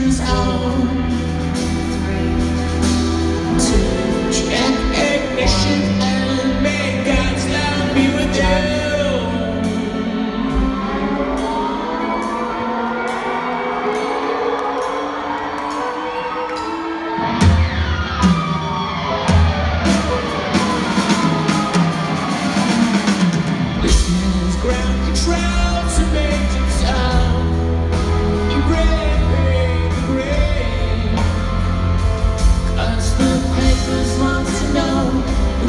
seasons ignition God's love be with you. Ground control to me.